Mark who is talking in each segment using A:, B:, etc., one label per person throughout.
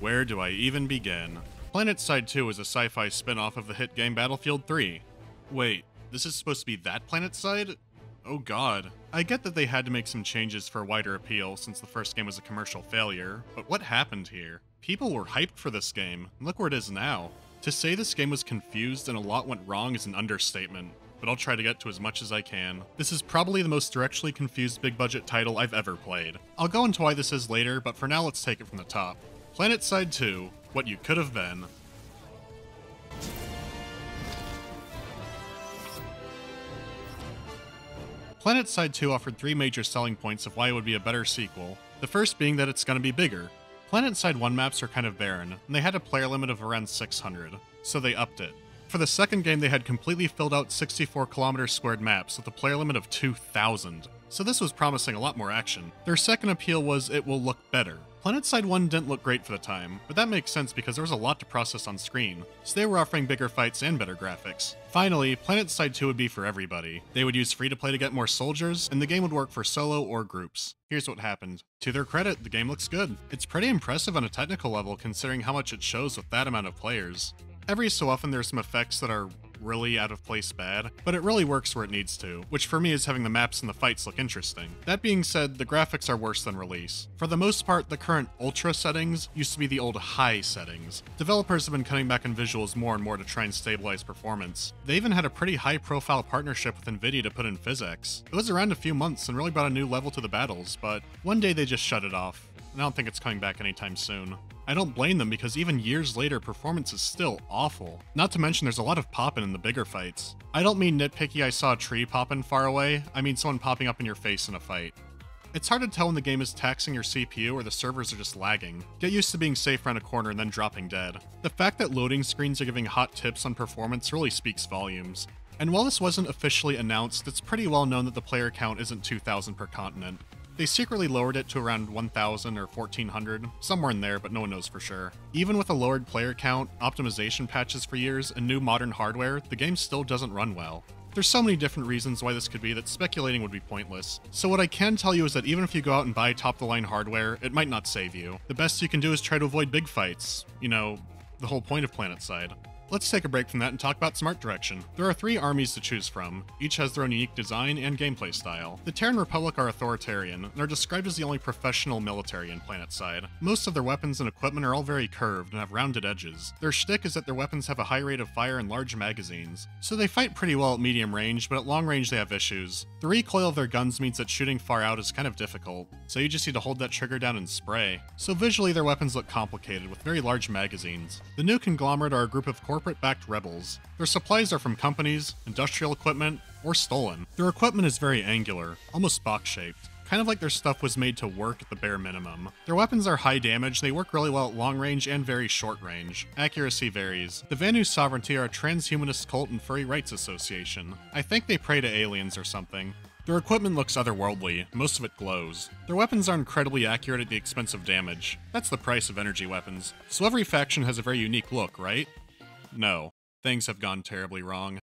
A: Where do I even begin? PlanetSide 2 is a sci-fi spin-off of the hit game Battlefield 3. Wait, this is supposed to be that PlanetSide? Oh god. I get that they had to make some changes for a wider appeal since the first game was a commercial failure, but what happened here? People were hyped for this game, and look where it is now. To say this game was confused and a lot went wrong is an understatement, but I'll try to get to as much as I can. This is probably the most directly confused big budget title I've ever played. I'll go into why this is later, but for now let's take it from the top. PlanetSide 2, What You Could Have Been. PlanetSide 2 offered three major selling points of why it would be a better sequel. The first being that it's going to be bigger. PlanetSide 1 maps are kind of barren, and they had a player limit of around 600, so they upped it. For the second game, they had completely filled out 64 kilometer squared maps with a player limit of 2,000, so this was promising a lot more action. Their second appeal was it will look better. PlanetSide 1 didn't look great for the time, but that makes sense because there was a lot to process on screen, so they were offering bigger fights and better graphics. Finally, PlanetSide 2 would be for everybody. They would use free to play to get more soldiers, and the game would work for solo or groups. Here's what happened. To their credit, the game looks good. It's pretty impressive on a technical level considering how much it shows with that amount of players. Every so often there's some effects that are really out of place bad, but it really works where it needs to, which for me is having the maps and the fights look interesting. That being said, the graphics are worse than release. For the most part, the current ultra settings used to be the old high settings. Developers have been cutting back on visuals more and more to try and stabilize performance. They even had a pretty high profile partnership with Nvidia to put in physics. It was around a few months and really brought a new level to the battles, but one day they just shut it off. And I don't think it's coming back anytime soon. I don't blame them because even years later, performance is still awful. Not to mention there's a lot of popping in the bigger fights. I don't mean nitpicky I saw a tree popping far away, I mean someone popping up in your face in a fight. It's hard to tell when the game is taxing your CPU or the servers are just lagging. Get used to being safe around a corner and then dropping dead. The fact that loading screens are giving hot tips on performance really speaks volumes. And while this wasn't officially announced, it's pretty well known that the player count isn't 2,000 per continent. They secretly lowered it to around 1,000 or 1,400, somewhere in there, but no one knows for sure. Even with a lowered player count, optimization patches for years, and new modern hardware, the game still doesn't run well. There's so many different reasons why this could be that speculating would be pointless. So what I can tell you is that even if you go out and buy top-the-line hardware, it might not save you. The best you can do is try to avoid big fights. You know, the whole point of PlanetSide. Let's take a break from that and talk about Smart Direction. There are three armies to choose from. Each has their own unique design and gameplay style. The Terran Republic are authoritarian, and are described as the only professional military in PlanetSide. Most of their weapons and equipment are all very curved and have rounded edges. Their shtick is that their weapons have a high rate of fire and large magazines. So they fight pretty well at medium range, but at long range they have issues. The recoil of their guns means that shooting far out is kind of difficult, so you just need to hold that trigger down and spray. So visually their weapons look complicated, with very large magazines. The new conglomerate are a group of corporate backed rebels. Their supplies are from companies, industrial equipment, or stolen. Their equipment is very angular, almost box shaped. Kind of like their stuff was made to work at the bare minimum. Their weapons are high damage, they work really well at long range and very short range. Accuracy varies. The Vanu Sovereignty are a transhumanist cult and furry rights association. I think they pray to aliens or something. Their equipment looks otherworldly, most of it glows. Their weapons are incredibly accurate at the expense of damage. That's the price of energy weapons. So every faction has a very unique look, right? No, things have gone terribly wrong.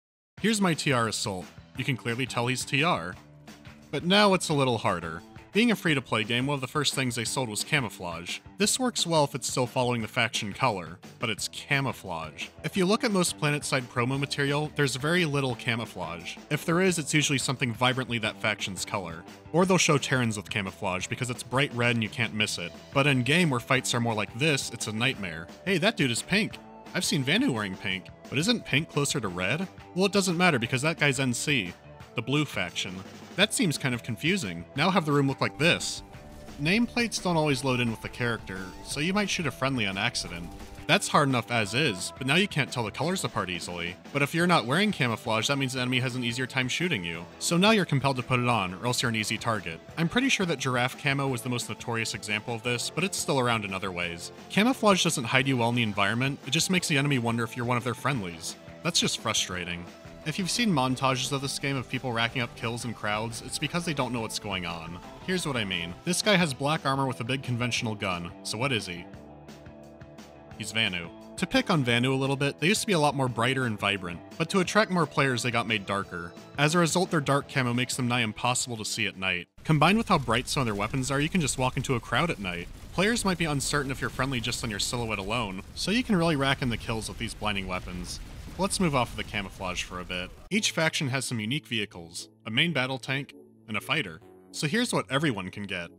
A: Here's my TR Assault. You can clearly tell he's TR. But now it's a little harder. Being a free to play game, one of the first things they sold was camouflage. This works well if it's still following the faction color, but it's camouflage. If you look at most PlanetSide promo material, there's very little camouflage. If there is, it's usually something vibrantly that faction's color. Or they'll show Terrans with camouflage because it's bright red and you can't miss it. But in game where fights are more like this, it's a nightmare. Hey, that dude is pink. I've seen Vanu wearing pink, but isn't pink closer to red? Well, it doesn't matter because that guy's NC, the blue faction. That seems kind of confusing. Now have the room look like this. Nameplates don't always load in with the character, so you might shoot a friendly on accident. That's hard enough as is, but now you can't tell the colors apart easily. But if you're not wearing camouflage, that means the enemy has an easier time shooting you. So now you're compelled to put it on, or else you're an easy target. I'm pretty sure that giraffe camo was the most notorious example of this, but it's still around in other ways. Camouflage doesn't hide you well in the environment, it just makes the enemy wonder if you're one of their friendlies. That's just frustrating. If you've seen montages of this game of people racking up kills in crowds, it's because they don't know what's going on. Here's what I mean. This guy has black armor with a big conventional gun, so what is he? He's Vanu. To pick on Vanu a little bit, they used to be a lot more brighter and vibrant, but to attract more players they got made darker. As a result, their dark camo makes them nigh impossible to see at night. Combined with how bright some of their weapons are, you can just walk into a crowd at night. Players might be uncertain if you're friendly just on your silhouette alone, so you can really rack in the kills with these blinding weapons. Let's move off of the camouflage for a bit. Each faction has some unique vehicles, a main battle tank, and a fighter. So here's what everyone can get.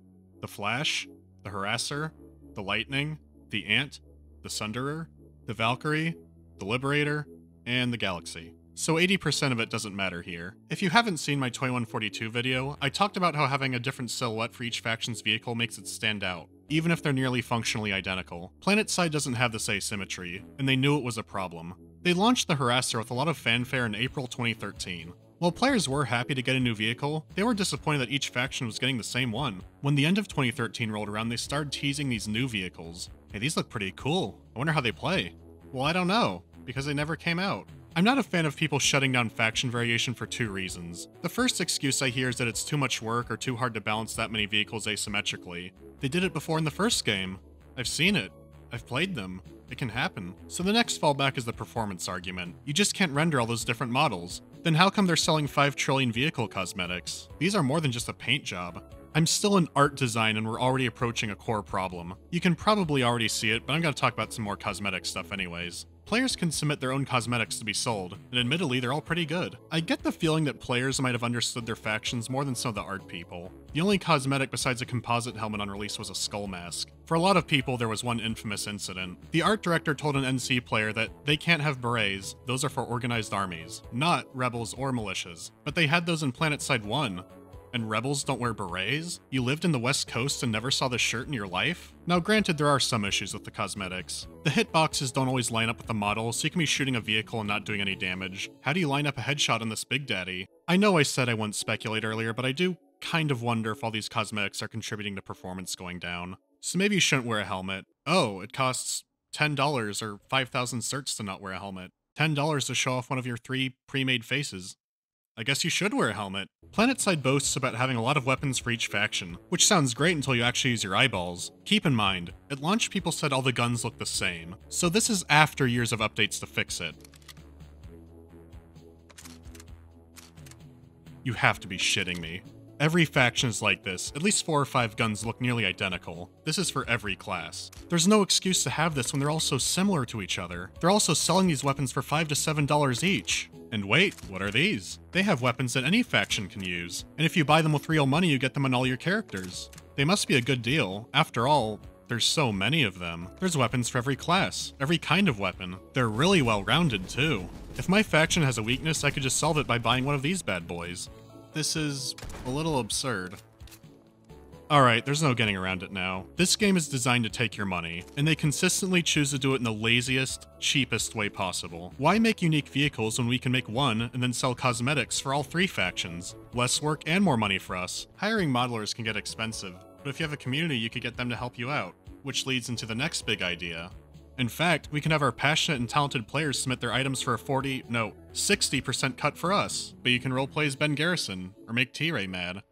A: The Flash, the Harasser, the Lightning, the Ant, the Sunderer, the Valkyrie, the Liberator, and the Galaxy. So 80% of it doesn't matter here. If you haven't seen my 2142 video, I talked about how having a different silhouette for each faction's vehicle makes it stand out, even if they're nearly functionally identical. PlanetSide doesn't have this asymmetry, and they knew it was a problem. They launched the Harasser with a lot of fanfare in April 2013. While players were happy to get a new vehicle, they were disappointed that each faction was getting the same one. When the end of 2013 rolled around, they started teasing these new vehicles. Hey, these look pretty cool. I wonder how they play. Well, I don't know, because they never came out. I'm not a fan of people shutting down faction variation for two reasons. The first excuse I hear is that it's too much work or too hard to balance that many vehicles asymmetrically. They did it before in the first game. I've seen it. I've played them. It can happen. So the next fallback is the performance argument. You just can't render all those different models. Then how come they're selling 5 trillion vehicle cosmetics? These are more than just a paint job. I'm still in art design and we're already approaching a core problem. You can probably already see it, but I'm to talk about some more cosmetic stuff anyways. Players can submit their own cosmetics to be sold, and admittedly, they're all pretty good. I get the feeling that players might have understood their factions more than some of the art people. The only cosmetic besides a composite helmet on release was a skull mask. For a lot of people, there was one infamous incident. The art director told an NC player that they can't have berets, those are for organized armies, not rebels or militias. But they had those in PlanetSide 1, and rebels don't wear berets? You lived in the West Coast and never saw this shirt in your life? Now granted, there are some issues with the cosmetics. The hitboxes don't always line up with the model, so you can be shooting a vehicle and not doing any damage. How do you line up a headshot on this Big Daddy? I know I said I wouldn't speculate earlier, but I do kind of wonder if all these cosmetics are contributing to performance going down. So maybe you shouldn't wear a helmet. Oh, it costs $10 or 5,000 certs to not wear a helmet. $10 to show off one of your three pre-made faces. I guess you should wear a helmet. PlanetSide boasts about having a lot of weapons for each faction, which sounds great until you actually use your eyeballs. Keep in mind, at launch people said all the guns look the same, so this is after years of updates to fix it. You have to be shitting me. Every faction is like this, at least four or five guns look nearly identical. This is for every class. There's no excuse to have this when they're all so similar to each other. They're also selling these weapons for 5 to $7 each. And wait, what are these? They have weapons that any faction can use, and if you buy them with real money, you get them on all your characters. They must be a good deal. After all, there's so many of them. There's weapons for every class, every kind of weapon. They're really well rounded, too. If my faction has a weakness, I could just solve it by buying one of these bad boys. This is a little absurd. Alright, there's no getting around it now. This game is designed to take your money, and they consistently choose to do it in the laziest, cheapest way possible. Why make unique vehicles when we can make one and then sell cosmetics for all three factions? Less work and more money for us. Hiring modelers can get expensive, but if you have a community, you could get them to help you out. Which leads into the next big idea. In fact, we can have our passionate and talented players submit their items for a 40, no, 60% cut for us, but you can roleplay as Ben Garrison, or make T-Ray mad.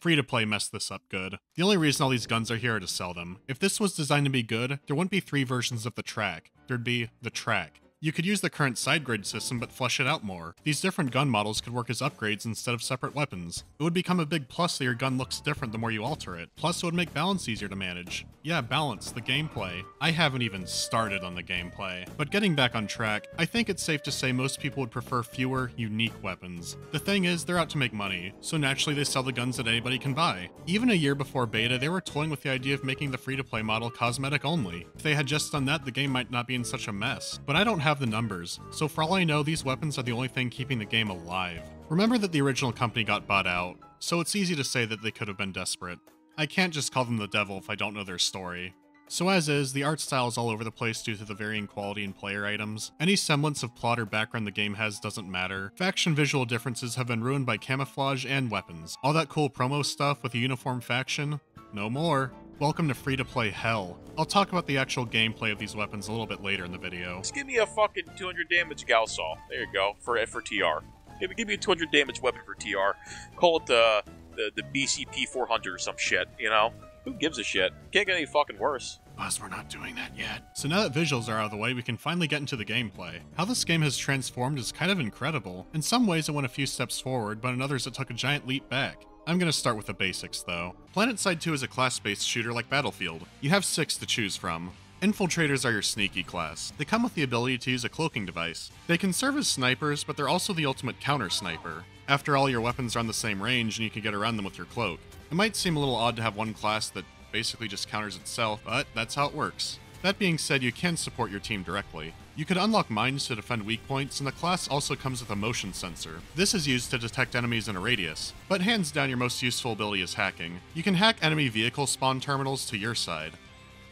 A: Free to play messed this up good. The only reason all these guns are here are to sell them. If this was designed to be good, there wouldn't be three versions of the track. There'd be the track. You could use the current side grade system but flesh it out more. These different gun models could work as upgrades instead of separate weapons. It would become a big plus that your gun looks different the more you alter it. Plus it would make balance easier to manage. Yeah, balance, the gameplay. I haven't even started on the gameplay. But getting back on track, I think it's safe to say most people would prefer fewer, unique weapons. The thing is, they're out to make money, so naturally they sell the guns that anybody can buy. Even a year before beta, they were toying with the idea of making the free-to-play model cosmetic only. If they had just done that, the game might not be in such a mess. But I don't have the numbers, so for all I know, these weapons are the only thing keeping the game alive. Remember that the original company got bought out, so it's easy to say that they could have been desperate. I can't just call them the devil if I don't know their story. So as is, the art style is all over the place due to the varying quality in player items. Any semblance of plot or background the game has doesn't matter. Faction visual differences have been ruined by camouflage and weapons. All that cool promo stuff with a uniform faction? No more. Welcome to free-to-play hell. I'll talk about the actual gameplay of these weapons a little bit later in the video.
B: Just give me a fucking 200 damage Gauss SAW. There you go, for eh, for TR. Give me, give me a 200 damage weapon for TR. Call it the, the, the BCP 400 or some shit, you know? Who gives a shit? Can't get any fucking worse.
A: Buzz, we're not doing that yet. So now that visuals are out of the way, we can finally get into the gameplay. How this game has transformed is kind of incredible. In some ways it went a few steps forward, but in others it took a giant leap back. I'm gonna start with the basics though. PlanetSide 2 is a class-based shooter like Battlefield. You have six to choose from. Infiltrators are your sneaky class. They come with the ability to use a cloaking device. They can serve as snipers, but they're also the ultimate counter sniper. After all, your weapons are on the same range and you can get around them with your cloak. It might seem a little odd to have one class that basically just counters itself, but that's how it works. That being said, you can support your team directly. You can unlock mines to defend weak points, and the class also comes with a motion sensor. This is used to detect enemies in a radius, but hands down your most useful ability is hacking. You can hack enemy vehicle spawn terminals to your side.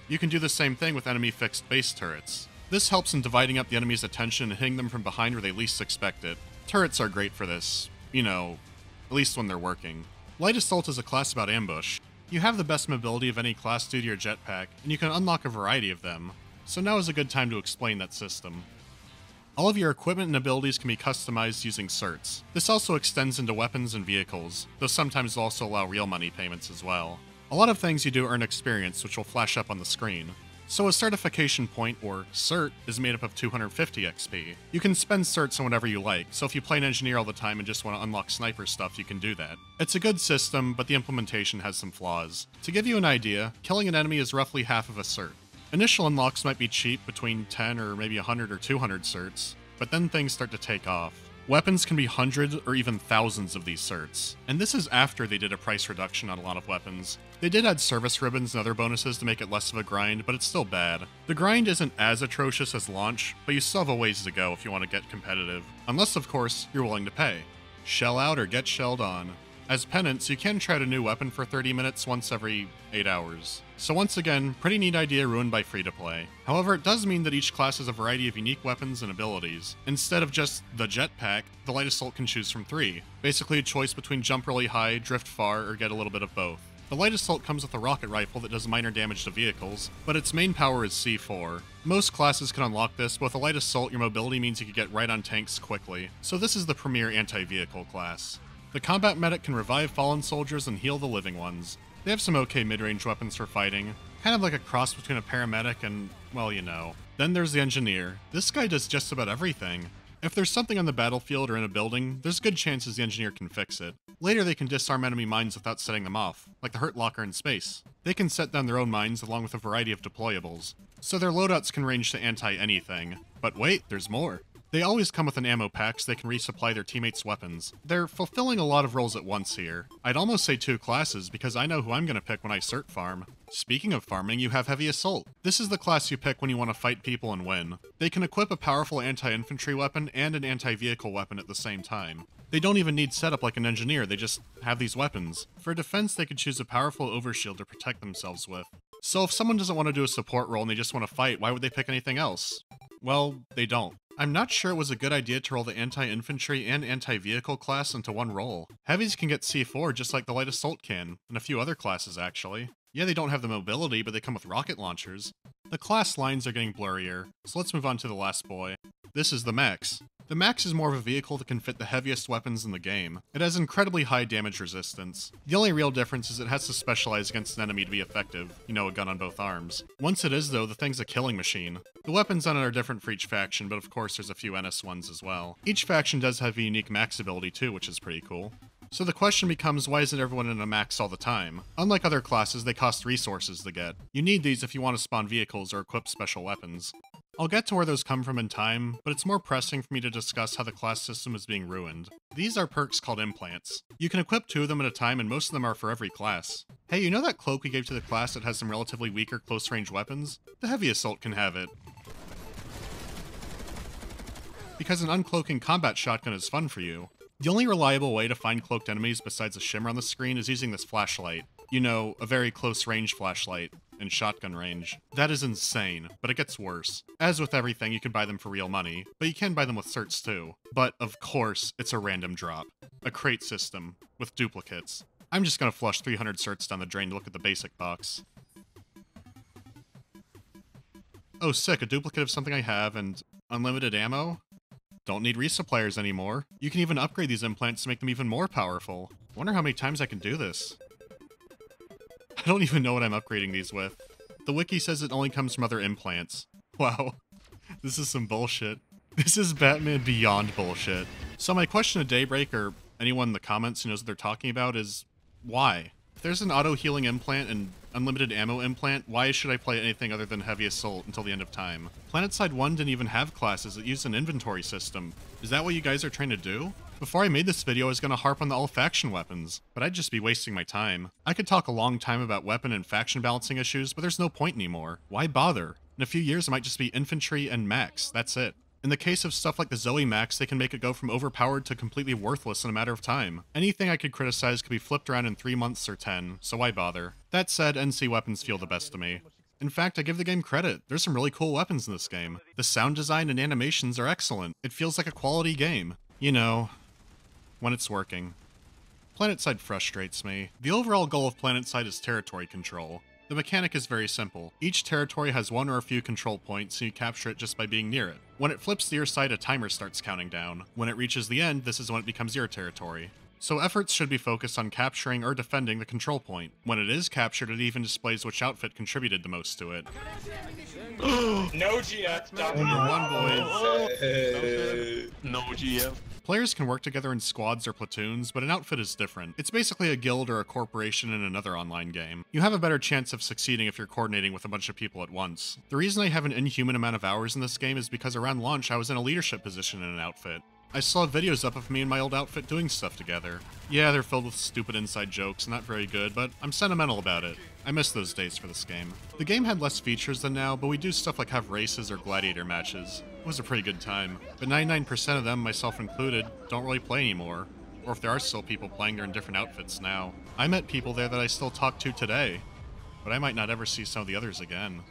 A: You can do the same thing with enemy fixed base turrets. This helps in dividing up the enemy's attention and hitting them from behind where they least expect it. Turrets are great for this, you know, at least when they're working. Light Assault is a class about ambush. You have the best mobility of any class due to your jetpack, and you can unlock a variety of them, so now is a good time to explain that system. All of your equipment and abilities can be customized using certs. This also extends into weapons and vehicles, though sometimes also allow real money payments as well. A lot of things you do earn experience, which will flash up on the screen. So a certification point, or cert, is made up of 250 XP. You can spend certs on whatever you like, so if you play an engineer all the time and just want to unlock sniper stuff, you can do that. It's a good system, but the implementation has some flaws. To give you an idea, killing an enemy is roughly half of a cert. Initial unlocks might be cheap, between 10 or maybe 100 or 200 certs, but then things start to take off. Weapons can be hundreds or even thousands of these certs, and this is after they did a price reduction on a lot of weapons. They did add service ribbons and other bonuses to make it less of a grind, but it's still bad. The grind isn't as atrocious as launch, but you still have a ways to go if you want to get competitive. Unless, of course, you're willing to pay. Shell out or get shelled on. As penance, you can try a new weapon for 30 minutes once every 8 hours. So once again, pretty neat idea ruined by free-to-play. However, it does mean that each class has a variety of unique weapons and abilities. Instead of just the jetpack, the Light Assault can choose from three. Basically a choice between jump really high, drift far, or get a little bit of both. The Light Assault comes with a rocket rifle that does minor damage to vehicles, but its main power is C4. Most classes can unlock this, but with a Light Assault, your mobility means you can get right on tanks quickly, so this is the premier anti-vehicle class. The combat medic can revive fallen soldiers and heal the living ones. They have some okay mid-range weapons for fighting, kind of like a cross between a paramedic and, well, you know. Then there's the engineer. This guy does just about everything. If there's something on the battlefield or in a building, there's good chances the engineer can fix it. Later they can disarm enemy mines without setting them off, like the Hurt Locker in space. They can set down their own mines along with a variety of deployables, so their loadouts can range to anti-anything. But wait, there's more. They always come with an ammo pack so they can resupply their teammates' weapons. They're fulfilling a lot of roles at once here. I'd almost say two classes because I know who I'm going to pick when I cert farm. Speaking of farming, you have Heavy Assault. This is the class you pick when you want to fight people and win. They can equip a powerful anti-infantry weapon and an anti-vehicle weapon at the same time. They don't even need setup like an engineer, they just have these weapons. For defense, they could choose a powerful overshield to protect themselves with. So if someone doesn't want to do a support role and they just want to fight, why would they pick anything else? Well, they don't. I'm not sure it was a good idea to roll the anti-infantry and anti-vehicle class into one roll. Heavies can get C4 just like the light assault can, and a few other classes actually. Yeah, they don't have the mobility, but they come with rocket launchers. The class lines are getting blurrier, so let's move on to the last boy. This is the Max. The Max is more of a vehicle that can fit the heaviest weapons in the game. It has incredibly high damage resistance. The only real difference is it has to specialize against an enemy to be effective, you know, a gun on both arms. Once it is though, the thing's a killing machine. The weapons on it are different for each faction, but of course there's a few NS ones as well. Each faction does have a unique max ability too, which is pretty cool. So the question becomes why isn't everyone in a max all the time? Unlike other classes, they cost resources to get. You need these if you want to spawn vehicles or equip special weapons. I'll get to where those come from in time, but it's more pressing for me to discuss how the class system is being ruined. These are perks called implants. You can equip two of them at a time and most of them are for every class. Hey, you know that cloak we gave to the class that has some relatively weaker close range weapons? The heavy assault can have it. Because an uncloaking combat shotgun is fun for you. The only reliable way to find cloaked enemies besides a shimmer on the screen is using this flashlight. You know, a very close range flashlight in shotgun range. That is insane, but it gets worse. As with everything, you can buy them for real money, but you can buy them with certs too. But of course, it's a random drop. A crate system, with duplicates. I'm just gonna flush 300 certs down the drain to look at the basic box. Oh sick, a duplicate of something I have and unlimited ammo? Don't need resuppliers anymore. You can even upgrade these implants to make them even more powerful. Wonder how many times I can do this. I don't even know what I'm upgrading these with. The wiki says it only comes from other implants. Wow, this is some bullshit. This is Batman beyond bullshit. So my question to Daybreak or anyone in the comments who knows what they're talking about is why? If there's an auto healing implant and unlimited ammo implant, why should I play anything other than Heavy Assault until the end of time? PlanetSide 1 didn't even have classes, it used an inventory system. Is that what you guys are trying to do? Before I made this video, I was going to harp on the all faction weapons, but I'd just be wasting my time. I could talk a long time about weapon and faction balancing issues, but there's no point anymore. Why bother? In a few years, it might just be infantry and mechs, that's it. In the case of stuff like the Zoe Max, they can make it go from overpowered to completely worthless in a matter of time. Anything I could criticize could be flipped around in 3 months or 10, so why bother? That said, NC weapons feel the best to me. In fact, I give the game credit. There's some really cool weapons in this game. The sound design and animations are excellent. It feels like a quality game. You know, when it's working. PlanetSide frustrates me. The overall goal of PlanetSide is territory control. The mechanic is very simple. Each territory has one or a few control points, and you capture it just by being near it. When it flips to your side, a timer starts counting down. When it reaches the end, this is when it becomes your territory. So efforts should be focused on capturing or defending the control point. When it is captured, it even displays which outfit contributed the most to it.
C: no GF.
A: Number one, boys.
D: No GF.
A: Players can work together in squads or platoons, but an outfit is different. It's basically a guild or a corporation in another online game. You have a better chance of succeeding if you're coordinating with a bunch of people at once. The reason I have an inhuman amount of hours in this game is because around launch I was in a leadership position in an outfit. I saw videos up of me and my old outfit doing stuff together. Yeah, they're filled with stupid inside jokes, not very good, but I'm sentimental about it. I miss those days for this game. The game had less features than now, but we do stuff like have races or gladiator matches. Was a pretty good time. But 99% of them, myself included, don't really play anymore. Or if there are still people playing, they're in different outfits now. I met people there that I still talk to today, but I might not ever see some of the others again.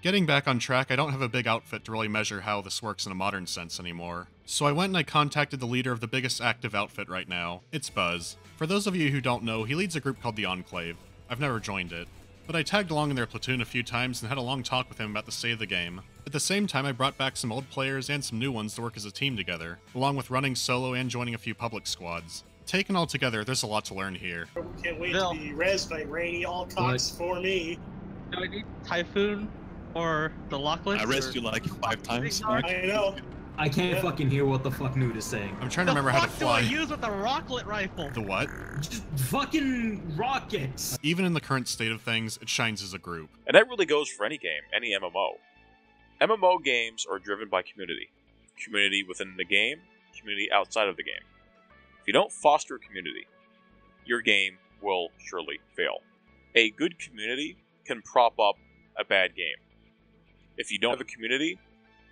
A: Getting back on track, I don't have a big outfit to really measure how this works in a modern sense anymore. So I went and I contacted the leader of the biggest active outfit right now. It's Buzz. For those of you who don't know, he leads a group called the Enclave. I've never joined it. But I tagged along in their platoon a few times and had a long talk with him about the state of the game. At the same time, I brought back some old players and some new ones to work as a team together, along with running solo and joining a few public squads. Taken all together, there's a lot to learn here.
C: Can't wait
D: Bill.
C: to be res by Rainy All Talks for me.
D: Do I need Typhoon or the Lockless?
E: Uh, I rest
D: or-
E: you like five times.
D: Sorry.
E: Mark.
C: I know.
F: I can't
C: Yeah.
F: fucking hear what the fuck Nude is saying.
A: I'm trying to
D: The
A: remember how to fly.
D: fuck do I use with the Rocklet rifle?
A: The what?
F: Just fucking rockets.
A: Even in the current state of things, it shines as a group.
B: And that really goes for any game, any MMO. MMO games are driven by community. Community within the game, community outside of the game. If you don't foster community, your game will surely fail. A good community can prop up a bad game. If you don't have a community,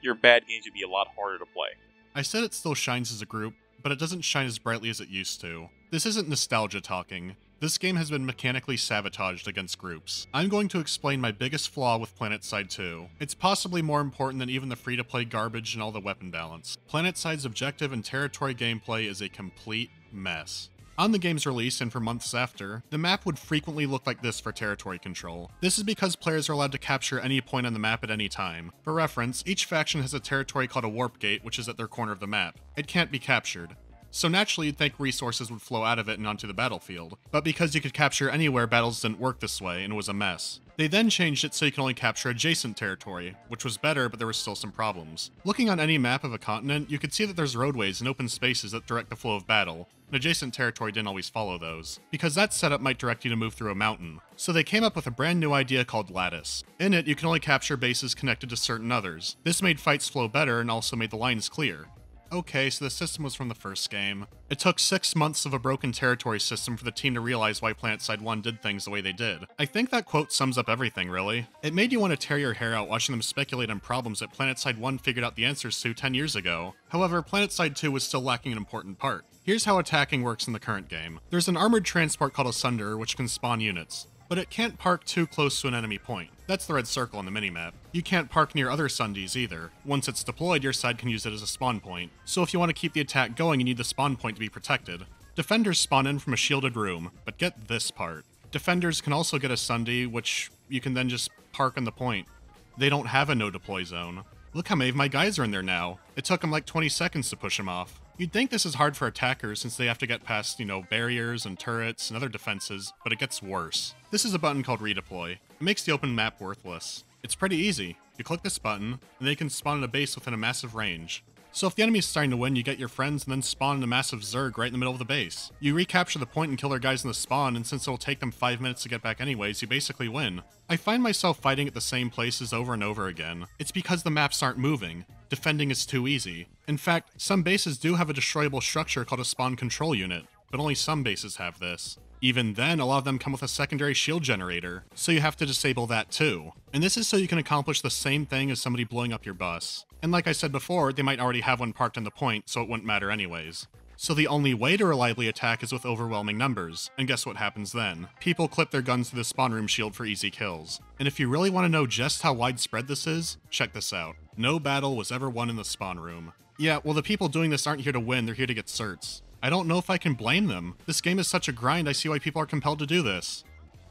B: your bad games would be a lot harder to play.
A: I said it still shines as a group, but it doesn't shine as brightly as it used to. This isn't nostalgia talking. This game has been mechanically sabotaged against groups. I'm going to explain my biggest flaw with PlanetSide 2. It's possibly more important than even the free to play garbage and all the weapon balance. PlanetSide's objective and territory gameplay is a complete mess. On the game's release and for months after, the map would frequently look like this for territory control. This is because players are allowed to capture any point on the map at any time. For reference, each faction has a territory called a warp gate, which is at their corner of the map. It can't be captured. So naturally, you'd think resources would flow out of it and onto the battlefield. But because you could capture anywhere, battles didn't work this way, and it was a mess. They then changed it so you can only capture adjacent territory, which was better, but there were still some problems. Looking on any map of a continent, you could see that there's roadways and open spaces that direct the flow of battle, and adjacent territory didn't always follow those, because that setup might direct you to move through a mountain. So they came up with a brand new idea called Lattice. In it, you can only capture bases connected to certain others. This made fights flow better and also made the lines clear. Okay, so the system was from the first game. It took six months of a broken territory system for the team to realize why PlanetSide 1 did things the way they did. I think that quote sums up everything, really. It made you want to tear your hair out watching them speculate on problems that PlanetSide 1 figured out the answers to 10 years ago. However, PlanetSide 2 was still lacking an important part. Here's how attacking works in the current game. There's an armored transport called a Sunder, which can spawn units but it can't park too close to an enemy point. That's the red circle on the minimap. You can't park near other Sundies either. Once it's deployed, your side can use it as a spawn point. So if you want to keep the attack going, you need the spawn point to be protected. Defenders spawn in from a shielded room, but get this part. Defenders can also get a Sundie, which you can then just park on the point. They don't have a no deploy zone. Look how many of my guys are in there now. It took them like 20 seconds to push them off. You'd think this is hard for attackers since they have to get past, you know, barriers and turrets and other defenses, but it gets worse. This is a button called Redeploy. It makes the open map worthless. It's pretty easy. You click this button, and they can spawn in a base within a massive range. So if the enemy is starting to win, you get your friends and then spawn in a massive Zerg right in the middle of the base. You recapture the point and kill their guys in the spawn, and since it'll take them 5 minutes to get back anyways, you basically win. I find myself fighting at the same places over and over again. It's because the maps aren't moving. Defending is too easy. In fact, some bases do have a destroyable structure called a spawn control unit, but only some bases have this. Even then, a lot of them come with a secondary shield generator, so you have to disable that too. And this is so you can accomplish the same thing as somebody blowing up your bus. And like I said before, they might already have one parked on the point, so it wouldn't matter anyways. So the only way to reliably attack is with overwhelming numbers, and guess what happens then? People clip their guns to the spawn room shield for easy kills. And if you really want to know just how widespread this is, check this out. No battle was ever won in the spawn room. Yeah, well the people doing this aren't here to win, they're here to get certs. I don't know if I can blame them. This game is such a grind, I see why people are compelled to do this.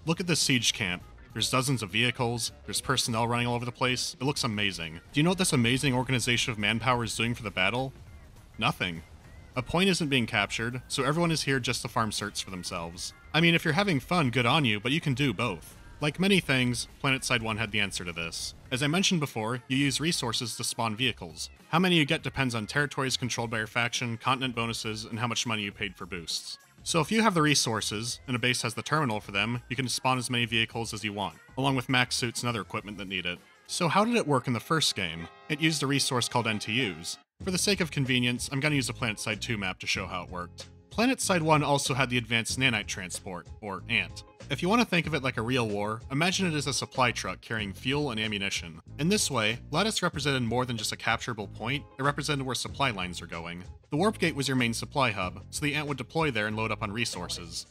A: Look at this siege camp. There's dozens of vehicles, there's personnel running all over the place. It looks amazing. Do you know what this amazing organization of manpower is doing for the battle? Nothing. A point isn't being captured, so everyone is here just to farm certs for themselves. I mean, if you're having fun, good on you, but you can do both. Like many things, PlanetSide 1 had the answer to this. As I mentioned before, you use resources to spawn vehicles. How many you get depends on territories controlled by your faction, continent bonuses, and how much money you paid for boosts. So if you have the resources, and a base has the terminal for them, you can spawn as many vehicles as you want, along with max suits and other equipment that need it. So how did it work in the first game? It used a resource called NTUs. For the sake of convenience, I'm going to use a PlanetSide 2 map to show how it worked. PlanetSide 1 also had the Advanced Nanite Transport, or ANT. If you want to think of it like a real war, imagine it as a supply truck carrying fuel and ammunition. In this way, Lattice represented more than just a capturable point, it represented where supply lines are going. The Warp Gate was your main supply hub, so the Ant would deploy there and load up on resources.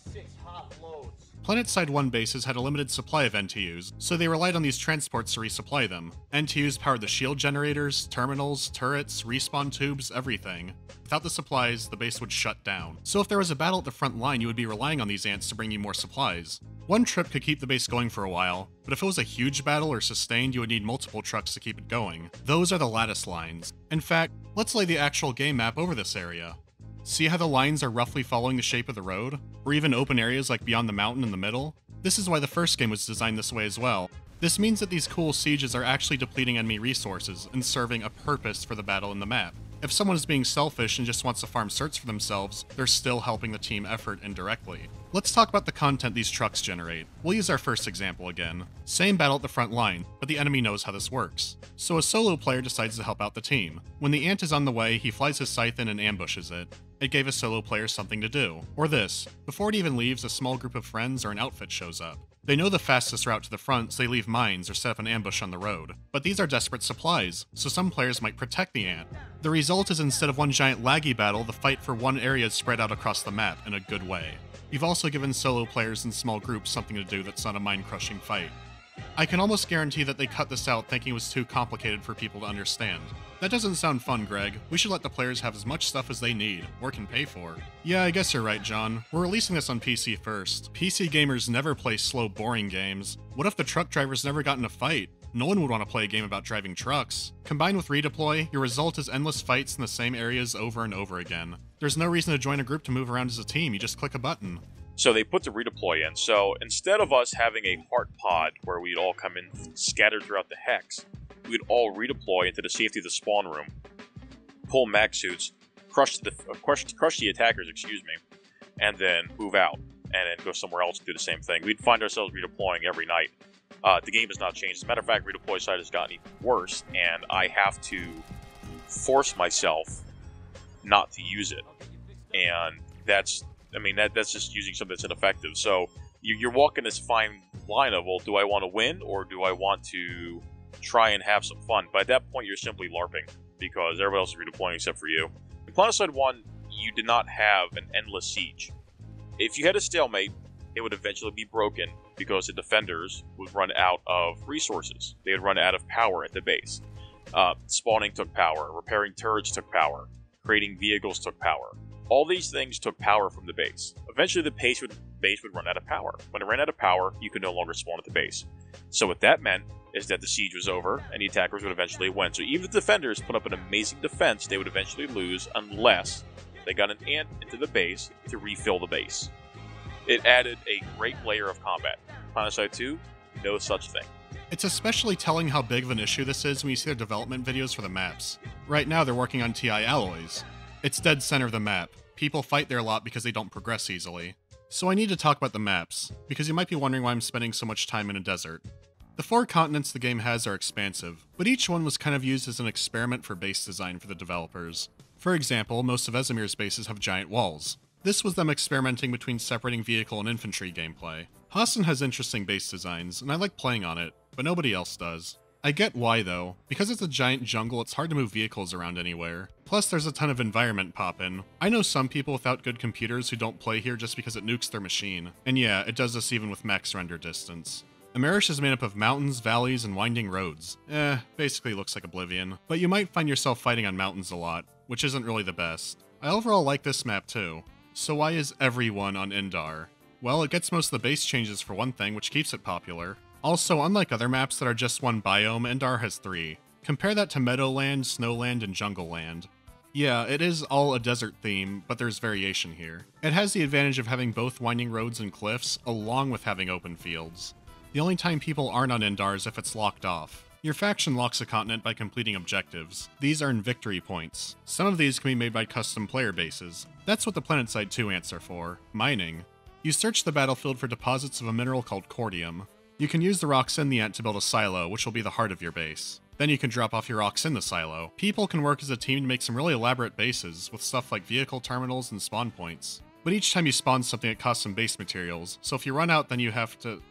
A: PlanetSide 1 bases had a limited supply of NTUs, so they relied on these transports to resupply them. NTUs powered the shield generators, terminals, turrets, respawn tubes, everything. Without the supplies, the base would shut down. So if there was a battle at the front line, you would be relying on these ants to bring you more supplies. One trip could keep the base going for a while, but if it was a huge battle or sustained, you would need multiple trucks to keep it going. Those are the lattice lines. In fact, let's lay the actual game map over this area. See how the lines are roughly following the shape of the road? Or even open areas like beyond the mountain in the middle? This is why the first game was designed this way as well. This means that these cool sieges are actually depleting enemy resources and serving a purpose for the battle in the map. If someone is being selfish and just wants to farm certs for themselves, they're still helping the team effort indirectly. Let's talk about the content these trucks generate. We'll use our first example again. Same battle at the front line, but the enemy knows how this works. So a solo player decides to help out the team. When the ant is on the way, he flies his scythe in and ambushes it. It gave a solo player something to do. Or this. Before it even leaves, a small group of friends or an outfit shows up. They know the fastest route to the front, so they leave mines or set up an ambush on the road. But these are desperate supplies, so some players might protect the ant. The result is instead of one giant laggy battle, the fight for one area is spread out across the map in a good way. You've also given solo players and small groups something to do that's not a mind-crushing fight. I can almost guarantee that they cut this out thinking it was too complicated for people to understand. That doesn't sound fun, Greg. We should let the players have as much stuff as they need, or can pay for. Yeah, I guess you're right, John. We're releasing this on PC first. PC gamers never play slow, boring games. What if the truck drivers never got in a fight? No one would want to play a game about driving trucks. Combined with redeploy, your result is endless fights in the same areas over and over again. There's no reason to join a group to move around as a team, you just click a button.
B: So they put the redeploy in. So instead of us having a HART pod where we'd all come in scattered throughout the hex, we'd all redeploy into the safety of the spawn room, pull mag suits, crush the uh, crush, crush the attackers, excuse me, and then move out and then go somewhere else and do the same thing. We'd find ourselves redeploying every night. Uh, the game has not changed. As a matter of fact, redeploy side has gotten even worse, and I have to force myself not to use it. And that's I mean, that that's just using something that's ineffective. So you, you're walking this fine line of, well, do I want to win or do I want to try and have some fun? But at that point, you're simply LARPing because everybody else is redeploying except for you. In PlanetSide 1, you did not have an endless siege. If you had a stalemate, it would eventually be broken because the defenders would run out of resources. They would run out of power at the base. Uh, spawning took power, repairing turrets took power, creating vehicles took power. All these things took power from the base. Eventually, the base would base would run out of power. When it ran out of power, you could no longer spawn at the base. So what that meant is that the siege was over and the attackers would eventually win. So even if the defenders put up an amazing defense, they would eventually lose unless they got an ant into the base to refill the base. It added a great layer of combat. Planetside 2, no such thing.
A: It's especially telling how big of an issue this is when you see their development videos for the maps. Right now, they're working on Ti Alloys. It's dead center of the map. People fight there a lot because they don't progress easily. So I need to talk about the maps, because you might be wondering why I'm spending so much time in a desert. The four continents the game has are expansive, but each one was kind of used as an experiment for base design for the developers. For example, most of Esamir's bases have giant walls. This was them experimenting between separating vehicle and infantry gameplay. Hossin has interesting base designs, and I like playing on it, but nobody else does. I get why though. Because it's a giant jungle, it's hard to move vehicles around anywhere. Plus, there's a ton of environment pop-in. I know some people without good computers who don't play here just because it nukes their machine. And yeah, it does this even with max render distance. Amerish is made up of mountains, valleys, and winding roads. Eh, basically looks like Oblivion. But you might find yourself fighting on mountains a lot, which isn't really the best. I overall like this map too. So why is everyone on Indar? Well, it gets most of the base changes for one thing, which keeps it popular. Also, unlike other maps that are just one biome, Indar has three. Compare that to Meadowland, Snowland, and Jungleland. Yeah, it is all a desert theme, but there's variation here. It has the advantage of having both winding roads and cliffs, along with having open fields. The only time people aren't on Indar is if it's locked off. Your faction locks a continent by completing objectives. These earn victory points. Some of these can be made by custom player bases. That's what the PlanetSide 2 ants are for mining. You search the battlefield for deposits of a mineral called cortium. You can use the rocks in the ant to build a silo, which will be the heart of your base. Then you can drop off your rocks in the silo. People can work as a team to make some really elaborate bases, with stuff like vehicle terminals and spawn points. But each time you spawn something, it costs some base materials, so if you run out, then you have to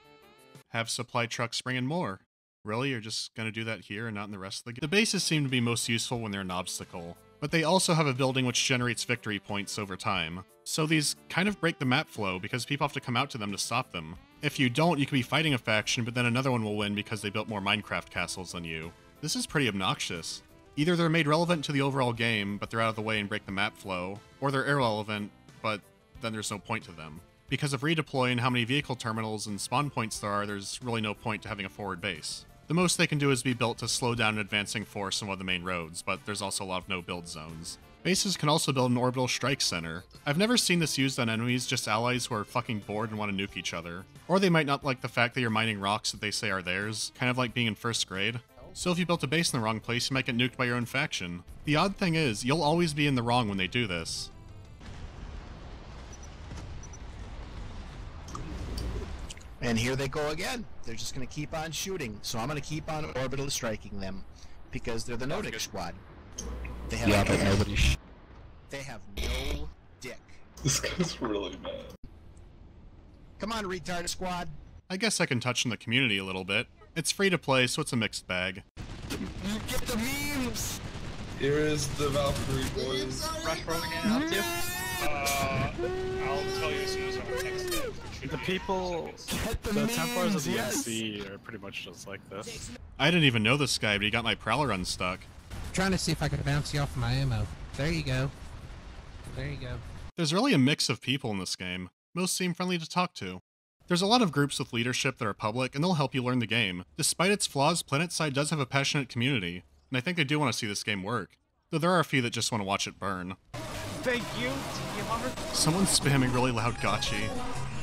A: have supply trucks bring in more. Really? You're just gonna do that here and not in the rest of the game? The bases seem to be most useful when they're an obstacle, but they also have a building which generates victory points over time. So these kind of break the map flow because people have to come out to them to stop them. If you don't, you could be fighting a faction, but then another one will win because they built more Minecraft castles than you. This is pretty obnoxious. Either they're made relevant to the overall game, but they're out of the way and break the map flow, or they're irrelevant, but then there's no point to them. Because of redeploying how many vehicle terminals and spawn points there are, there's really no point to having a forward base. The most they can do is be built to slow down an advancing force on one of the main roads, but there's also a lot of no build zones. Bases can also build an orbital strike center. I've never seen this used on enemies, just allies who are fucking bored and want to nuke each other. Or they might not like the fact that you're mining rocks that they say are theirs, kind of like being in first grade. So if you built a base in the wrong place, you might get nuked by your own faction. The odd thing is, you'll always be in the wrong when they do this.
E: And here they go again. They're just going to keep on shooting. So I'm going to keep on orbital striking them because they're the Nordic squad. They have
G: Yeah, but nobody. Sh-
E: they have no dick.
H: This guy's really mad.
E: Come on, retard squad.
A: I guess I can touch on the community a little bit. It's free to play, so it's a mixed bag.
E: You get the memes.
H: Here is the Valkyrie boys.
D: Rush rolling in out too.
C: Uh, I'll tell you as soon as I'm texted.
I: The people,
E: Get the,
I: the. Templars of the
E: yes.
I: SC are pretty much just like this.
A: I didn't even know this guy, but he got my Prowler unstuck.
G: Trying to see if I could bounce you off my ammo. There you go. There you go.
A: There's really a mix of people in this game. Most seem friendly to talk to. There's a lot of groups with leadership that are public, and they'll help you learn the game. Despite its flaws, PlanetSide does have a passionate community, and I think they do want to see this game work. Though there are a few that just want to watch it burn.
C: Thank you, T Hummer.
A: Someone's spamming really loud gotchi.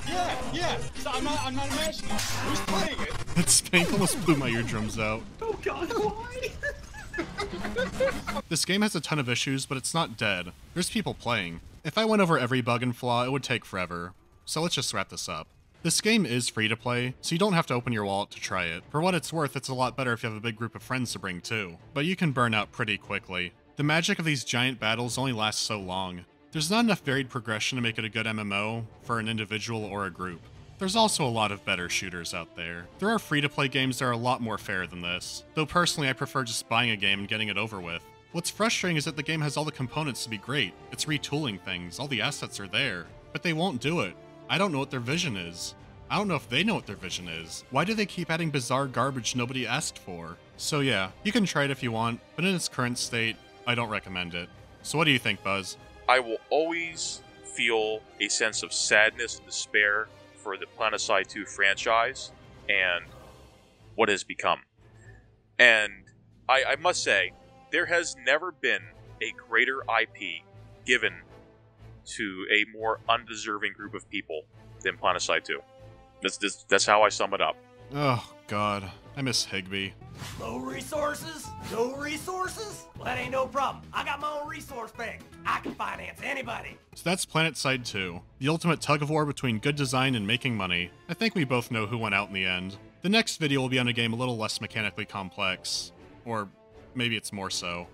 C: Yeah, yeah. So I'm not, I'm not imagining. Who's playing it?
A: That spank almost blew my eardrums out.
F: Oh god, why?
A: This game has a ton of issues, but it's not dead. There's people playing. If I went over every bug and flaw, it would take forever. So let's just wrap this up. This game is free to play, so you don't have to open your wallet to try it. For what it's worth, it's a lot better if you have a big group of friends to bring too. But you can burn out pretty quickly. The magic of these giant battles only lasts so long. There's not enough varied progression to make it a good MMO for an individual or a group. There's also a lot of better shooters out there. There are free to play games that are a lot more fair than this, though personally I prefer just buying a game and getting it over with. What's frustrating is that the game has all the components to be great. It's retooling things, all the assets are there, but they won't do it. I don't know what their vision is. I don't know if they know what their vision is. Why do they keep adding bizarre garbage nobody asked for? So yeah, you can try it if you want, but in its current state, I don't recommend it. So what do you think, Buzz?
B: I will always feel a sense of sadness and despair for the Planetside 2 franchise and what has become. And I, I must say, there has never been a greater IP given to a more undeserving group of people than Planetside 2. That's, that's, that's how I sum it up.
A: Oh, God. I miss Higby.
J: Low resources? No resources? Well, that ain't no problem. I got my own resource bank. I can finance anybody.
A: So that's PlanetSide 2, the ultimate tug of war between good design and making money. I think we both know who won out in the end. The next video will be on a game a little less mechanically complex. Or maybe it's more so.